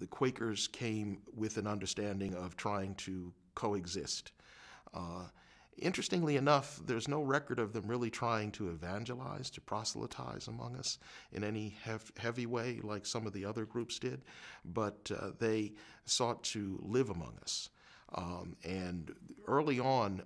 the Quakers came with an understanding of trying to coexist. Uh, interestingly enough, there's no record of them really trying to evangelize, to proselytize among us in any hev- heavy way like some of the other groups did, but uh, they sought to live among us. Um, and early on,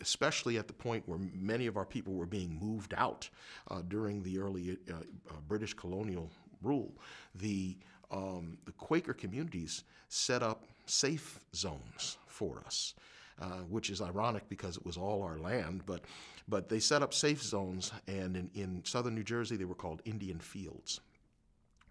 especially at the point where many of our people were being moved out uh, during the early uh, uh British colonial rule, the um, the Quaker communities set up safe zones for us. Uh, which is ironic because it was all our land, but but they set up safe zones, and in, in southern New Jersey they were called Indian fields,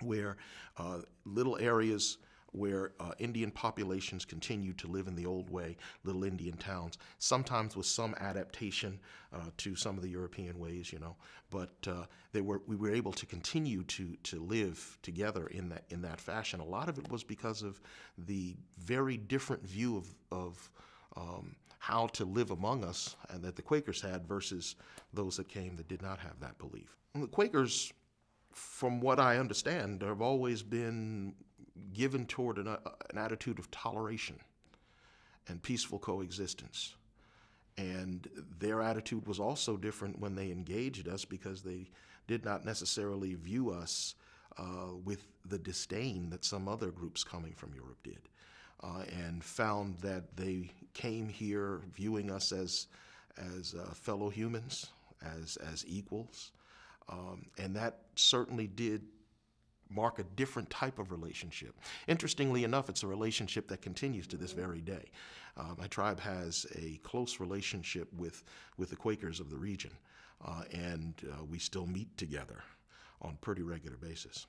where uh, little areas where uh, Indian populations continued to live in the old way, little Indian towns, sometimes with some adaptation uh, to some of the European ways, you know. But uh, they were, we were able to continue to, to live together in that, in that fashion. A lot of it was because of the very different view of, of um, how to live among us and that the Quakers had versus those that came that did not have that belief. And the Quakers, from what I understand, have always been given toward an, uh, an attitude of toleration and peaceful coexistence. And their attitude was also different when they engaged us because they did not necessarily view us uh, with the disdain that some other groups coming from Europe did, uh, and found that they came here viewing us as as uh, fellow humans, as as equals, um, and that certainly did mark a different type of relationship. Interestingly enough, it's a relationship that continues to this very day. Uh, my tribe has a close relationship with, with the Quakers of the region, uh, and uh, we still meet together on pretty regular basis.